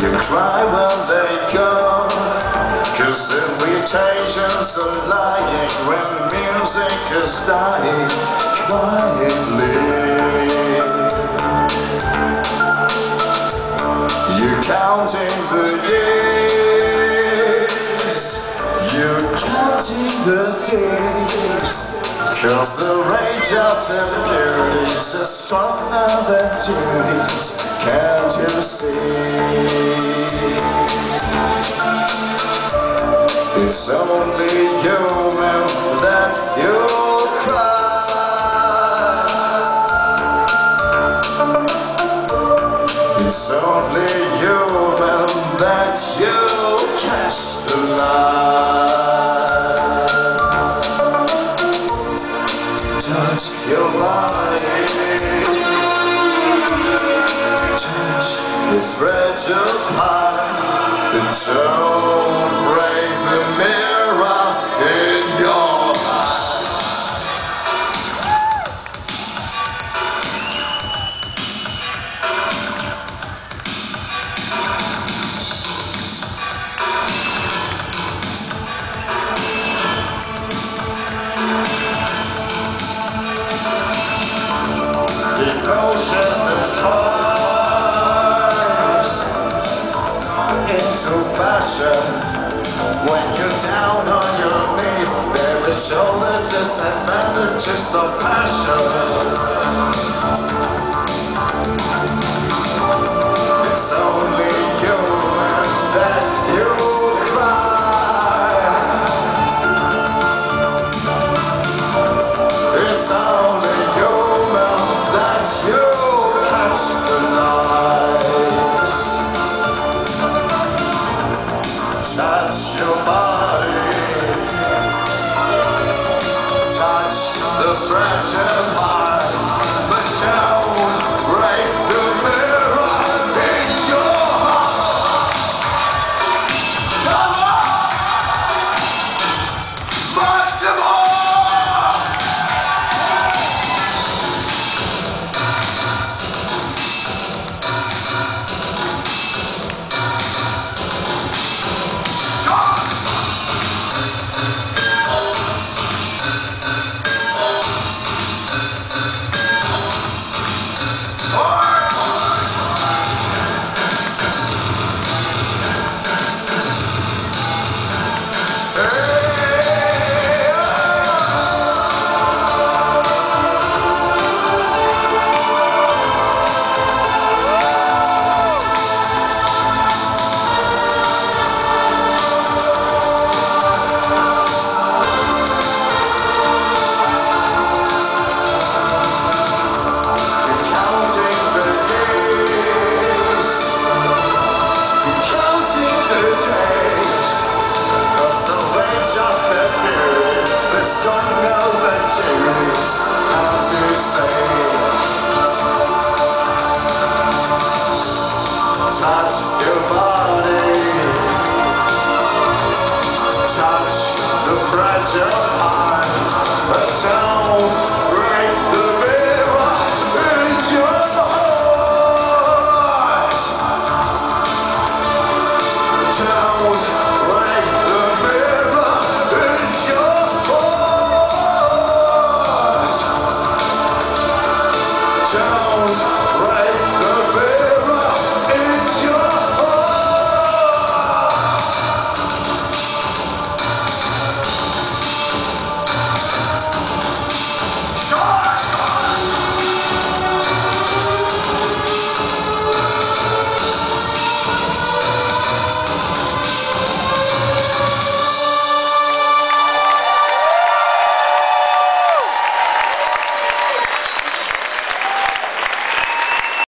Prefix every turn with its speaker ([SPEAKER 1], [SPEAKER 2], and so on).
[SPEAKER 1] You cry when they go. Cause invitations are lying When music is dying. Quietly. You're counting the years. You're counting the days Cause the rage of the beauties is stronger than duties, can't you see? It's only human that you cry. It's only human that you cast the lie. Part. It's all break the mirror in your The ocean when you're down on your knees, there is show the disadvantages of passion. Body, 있어요?